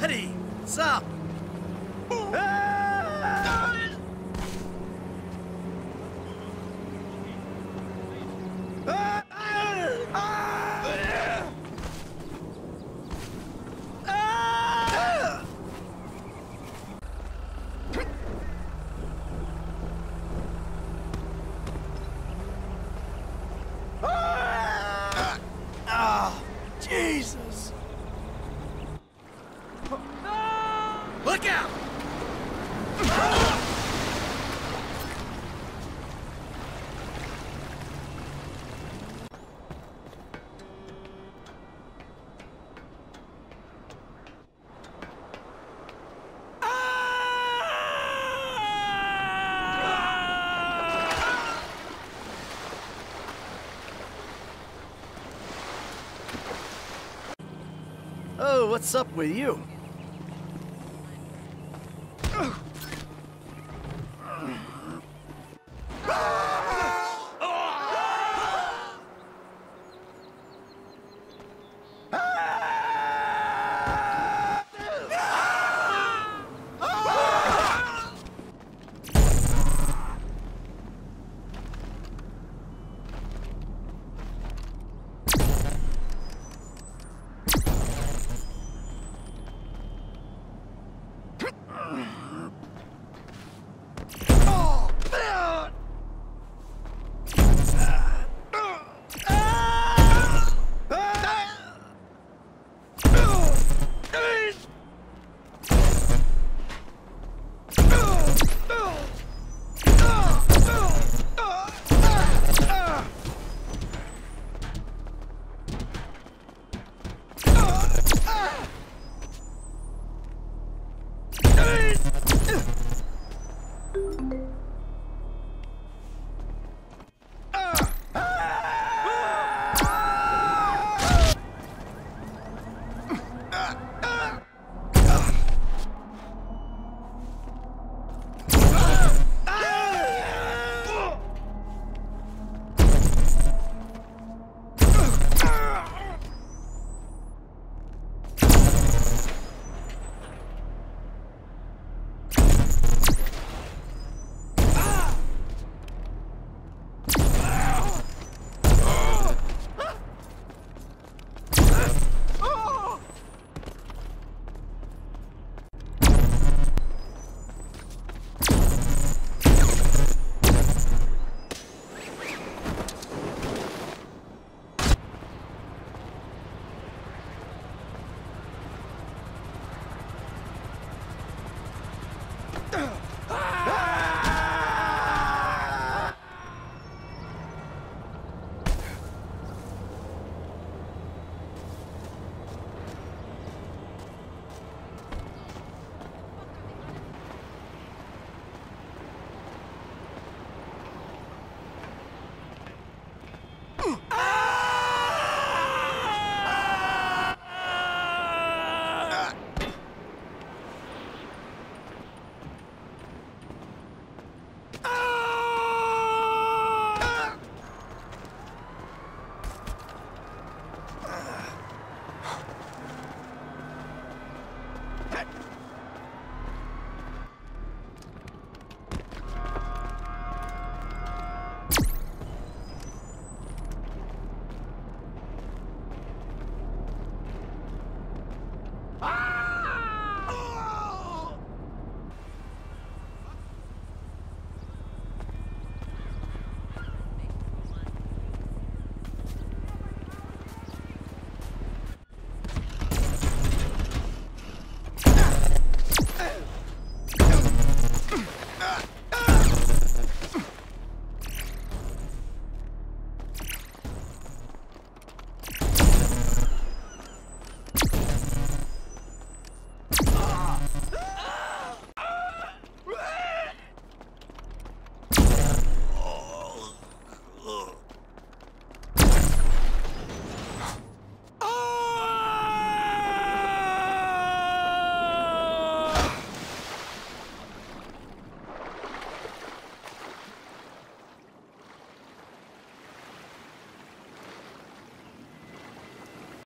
Buddy, what's up? Ah, Jesus! What's up with you?